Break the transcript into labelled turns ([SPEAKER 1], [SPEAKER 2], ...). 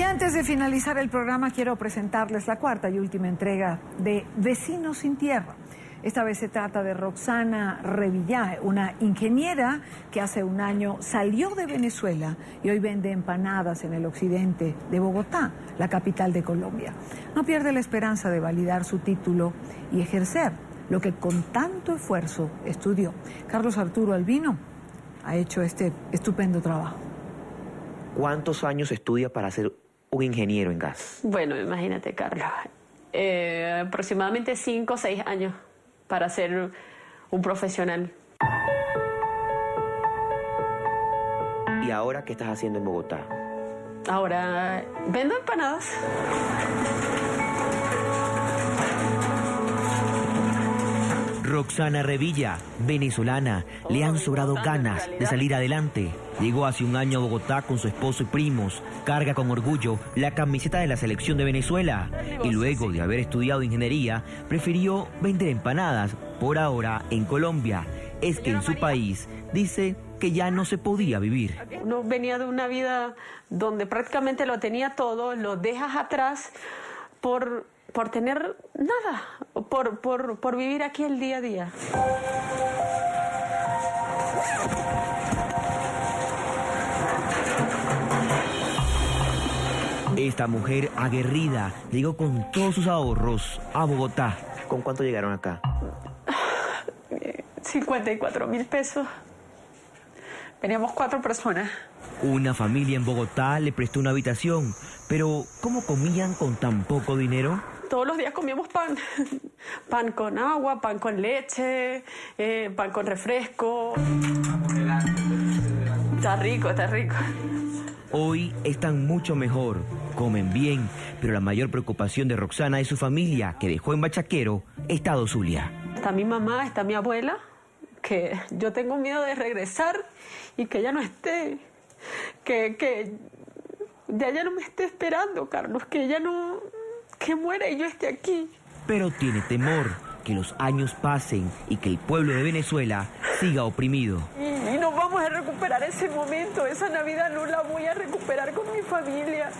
[SPEAKER 1] antes de finalizar el programa quiero presentarles la cuarta y última entrega de Vecinos sin Tierra. Esta vez se trata de Roxana Revillá, una ingeniera que hace un año salió de Venezuela y hoy vende empanadas en el occidente de Bogotá, la capital de Colombia. No pierde la esperanza de validar su título y ejercer lo que con tanto esfuerzo estudió. Carlos Arturo Albino ha hecho este estupendo trabajo.
[SPEAKER 2] ¿Cuántos años estudia para ser un ingeniero en gas?
[SPEAKER 3] Bueno, imagínate, Carlos. Eh, aproximadamente cinco o seis años para ser un profesional.
[SPEAKER 2] ¿Y ahora qué estás haciendo en Bogotá?
[SPEAKER 3] Ahora vendo empanadas.
[SPEAKER 4] Roxana Revilla, venezolana, le han sobrado ganas de salir adelante. Llegó hace un año a Bogotá con su esposo y primos, carga con orgullo la camiseta de la selección de Venezuela y luego de haber estudiado ingeniería, prefirió vender empanadas, por ahora en Colombia. Es que en su país dice que ya no se podía vivir.
[SPEAKER 3] Uno venía de una vida donde prácticamente lo tenía todo, lo dejas atrás por por tener nada, por, por, por vivir aquí el día a día.
[SPEAKER 4] Esta mujer aguerrida llegó con todos sus ahorros a Bogotá.
[SPEAKER 2] ¿Con cuánto llegaron acá?
[SPEAKER 3] 54 mil pesos. Veníamos cuatro personas.
[SPEAKER 4] Una familia en Bogotá le prestó una habitación, pero ¿cómo comían con tan poco dinero?
[SPEAKER 3] todos los días comíamos pan. Pan con agua, pan con leche, eh, pan con refresco. Está rico, está rico.
[SPEAKER 4] Hoy están mucho mejor, comen bien, pero la mayor preocupación de Roxana y su familia, que dejó en Bachaquero, Estado Zulia.
[SPEAKER 3] Está mi mamá, está mi abuela, que yo tengo miedo de regresar y que ella no esté, que, que ya ella no me esté esperando, Carlos, que ella no, que muera y yo esté aquí.
[SPEAKER 4] Pero tiene temor que los años pasen y que el pueblo de Venezuela siga oprimido.
[SPEAKER 3] Y, no vamos a recuperar ese momento, esa Navidad no la voy a recuperar con mi familia.